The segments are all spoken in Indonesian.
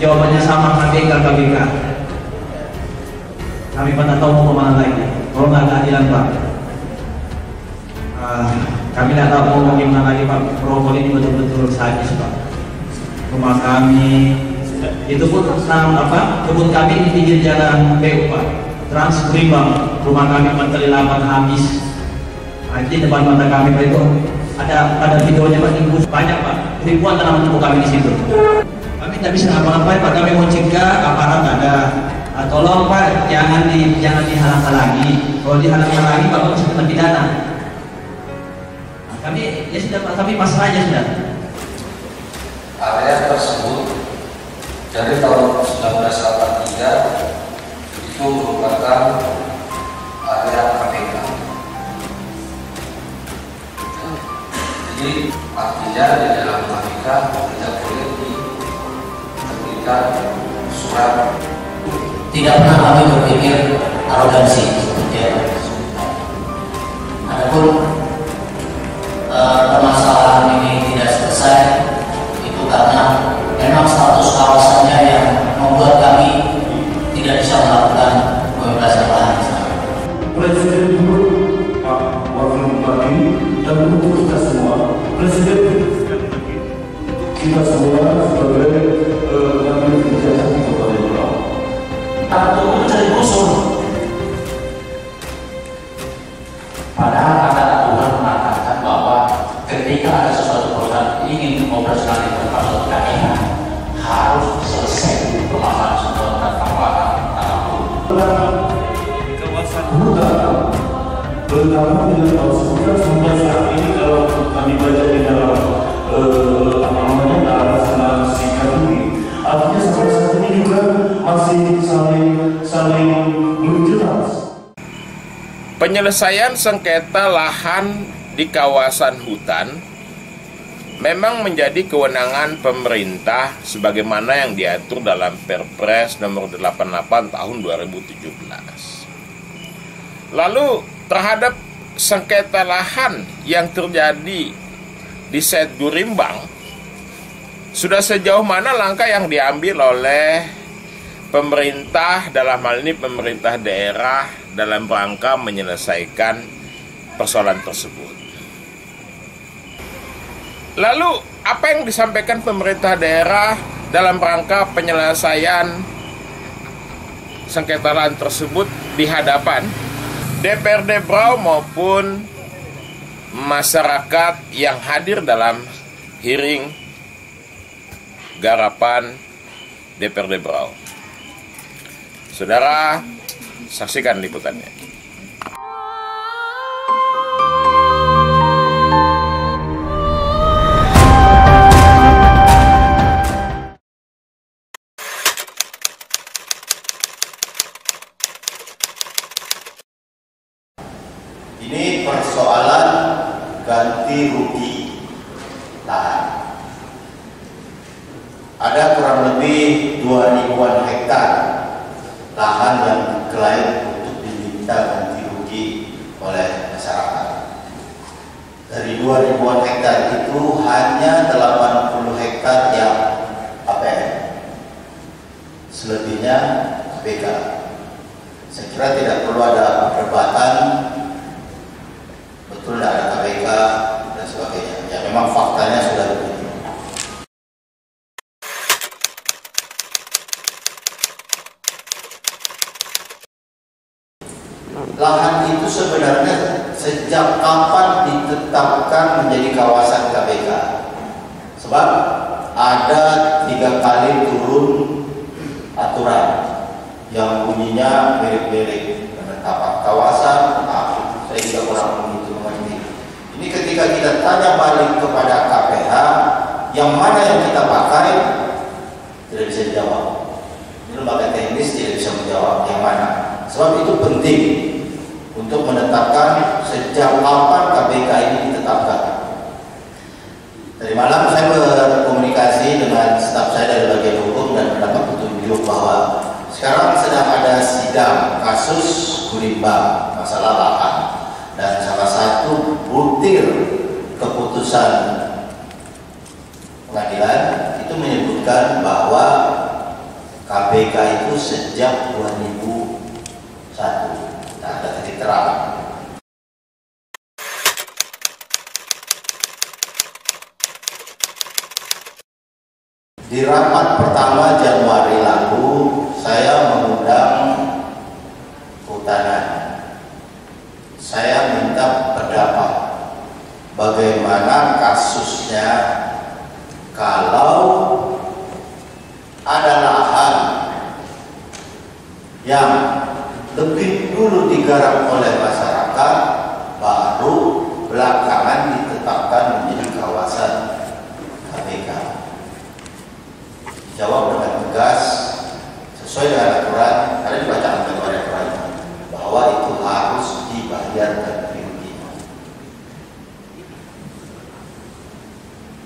Jawabannya sama KPK KPK. Kami pada tahu mau ke mana lagi. Kalau nggak keadilan Pak. Ah, kami tidak tahu mau gimana lagi Pak. Protokol ini betul-betul sadis Pak. Rumah kami itu pun tentang apa? Kebun kami di pinggir jalan BU Pak. Trans Berimbang, rumah kami menteri lapan habis. Nah, di depan mata kami Pak itu ada ada videonya Pak banyak Pak ribuan tanaman tebu kami di situ. Tidak bisa ngapa-ngapain Pak. Kami mau cegah aparat ada. Ah, tolong Pak jangan di jangan dihalang-halangi. Kalau dihalang-halangi Bapak bisa kena pidana. Nah, kami ya sudah Pak, kami pasrah aja sudah. area tersebut dari tahun 1983 itu merupakan area KPK. Jadi artinya di dalam KPK tidak boleh diterbitkan surat tidak pernah kami berpikir arogansi ya. Adapun eh, permasalahan ini tidak selesai itu karena memang status kawasannya yang membuat kami tidak bisa melakukan pembebasan lahan. Presiden juga Pak Wakil Bupati dan untuk kita semua Presiden kita semua sebagai terutama dengan kawasan hutan sampai saat ini kalau kami baca di dalam eh, apa namanya narasi narasi kami artinya sampai saat ini juga masih saling saling belum jelas Penyelesaian sengketa lahan di kawasan hutan memang menjadi kewenangan pemerintah sebagaimana yang diatur dalam Perpres nomor 88 tahun 2017. Lalu terhadap sengketa lahan yang terjadi di Set Gurimbang sudah sejauh mana langkah yang diambil oleh pemerintah dalam hal ini pemerintah daerah dalam rangka menyelesaikan persoalan tersebut. Lalu apa yang disampaikan pemerintah daerah dalam rangka penyelesaian sengketa lahan tersebut di hadapan DPRD Brau maupun masyarakat yang hadir dalam hearing garapan DPRD Brau. Saudara, saksikan liputannya. 2 ribuan hektar lahan yang diklaim untuk diminta ganti rugi oleh masyarakat. Dari 2 ribuan hektar itu hanya 80 hektar yang APM. Selebihnya APK. Saya kira tidak perlu ada perdebatan betul tidak ada KPK dan sebagainya. Ya memang faktanya sudah begitu. Lahan itu sebenarnya sejak kapan ditetapkan menjadi kawasan KPK? Sebab ada tiga kali turun aturan yang bunyinya mirip-mirip penetapan kawasan. Nah, saya juga kurang begitu mengerti. Ini ketika kita tanya balik kepada KPH, yang mana yang kita pakai tidak bisa dijawab. Ini lembaga teknis tidak bisa menjawab yang mana. Sebab itu penting untuk menetapkan sejak kapan KPK ini ditetapkan. Tadi malam saya berkomunikasi dengan staf saya dari bagian hukum dan mendapat petunjuk bahwa sekarang sedang ada sidang kasus Gurimba masalah lahan dan salah satu butir keputusan pengadilan itu menyebutkan bahwa KPK itu sejak 2001 nah, Di rapat pertama Januari lalu, saya mengundang Hutanan. Saya minta pendapat bagaimana kasusnya kalau ada lahan yang lebih digarap oleh masyarakat, baru belakangan ditetapkan menjadi kawasan KPK jawab dengan tegas sesuai dengan aturan ada dibaca oleh aturan bahwa itu harus dibayar ganti rugi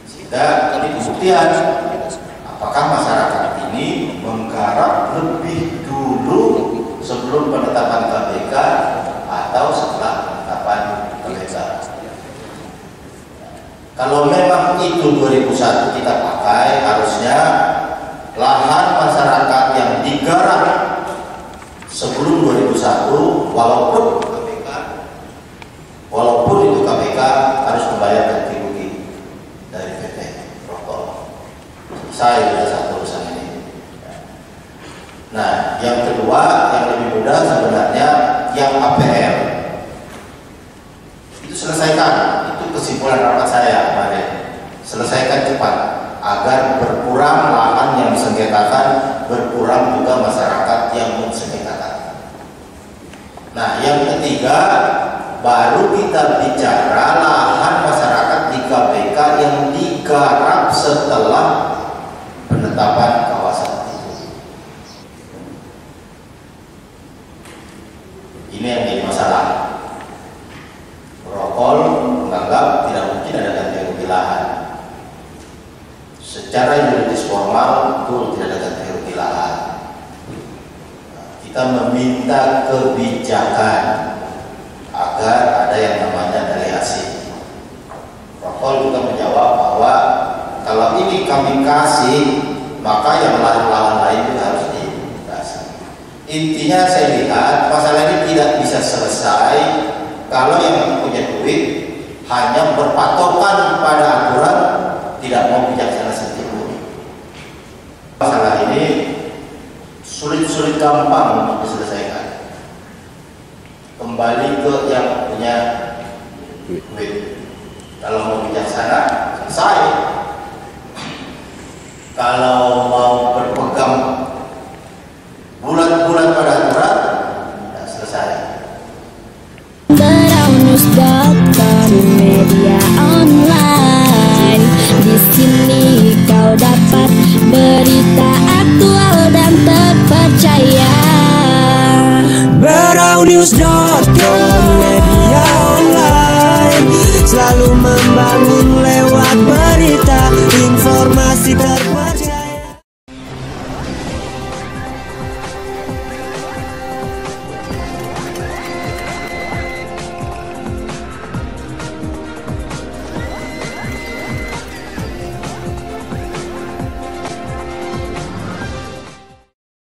sehingga ini pembuktian apakah masyarakat ini menggarap lebih dulu sebelum KPK atau setelah penetapan KPK kalau memang itu 2001 kita pakai harusnya lahan masyarakat yang digarap sebelum 2001 walaupun KPK walaupun itu KPK harus membayar ganti rugi dari PT Rokok saya sudah satu urusan ini. Nah yang kedua yang lebih mudah sebenarnya yang APR itu selesaikan. Itu kesimpulan rapat saya kemarin. Selesaikan cepat agar berkurang lahan yang disengketakan, berkurang juga masyarakat yang mensengketakan. Nah, yang ketiga, baru kita bicara lahan masyarakat di KPK yang digarap setelah penetapan kawasan itu. Ini yang jadi masalah. Rokol menganggap tidak mungkin ada ganti rugi lahan secara yuridis formal betul tidak ada ganti rugi lahan. Kita meminta kebijakan agar ada yang namanya dari asing. Rokol juga menjawab bahwa kalau ini kami kasih maka yang lahan-lahan lain juga harus dikasih. Intinya saya lihat masalah ini tidak bisa selesai kalau yang punya duit hanya berpatokan pada aturan tidak mau bijaksana sedikit masalah ini sulit-sulit gampang untuk diselesaikan. Kembali ke yang punya duit. Kalau mau bijaksana selesai. Kalau los no